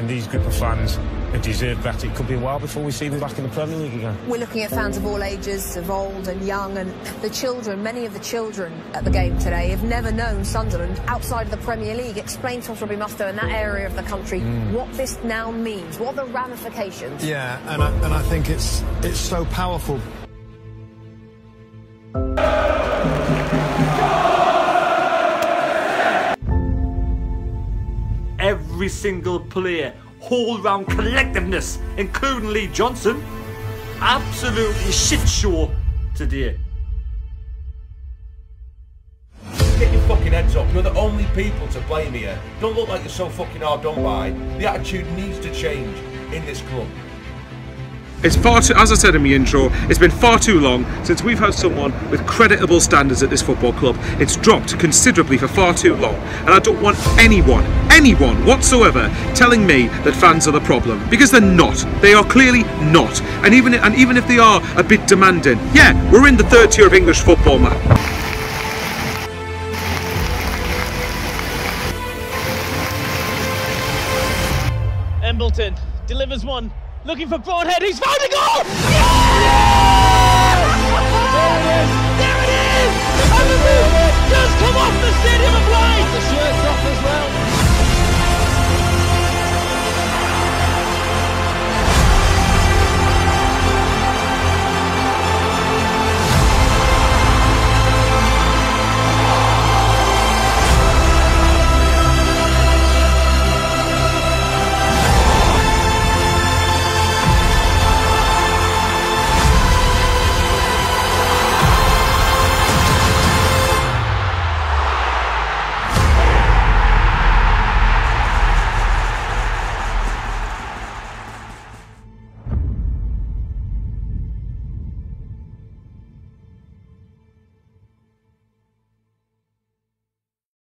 and these group of fans they deserve better. It could be a while before we see them back in the Premier League again. We're looking at fans of all ages, of old and young, and the children, many of the children at the game today have never known Sunderland outside of the Premier League. Explain to us, Robbie Mustoe, in that area of the country, mm. what this now means, what are the ramifications? Yeah, and I, and I think it's, it's so powerful. Every single player whole round collectiveness, including Lee Johnson. Absolutely shit show today. Get your fucking heads up. You're the only people to blame here. Don't look like you're so fucking hard done by. The attitude needs to change in this club. It's far too, as I said in my intro, it's been far too long since we've had someone with creditable standards at this football club. It's dropped considerably for far too long, and I don't want anyone, anyone whatsoever, telling me that fans are the problem because they're not. They are clearly not. And even and even if they are a bit demanding, yeah, we're in the third tier of English football, man. Embleton delivers one Looking for Broadhead, he's found a goal! Yeah!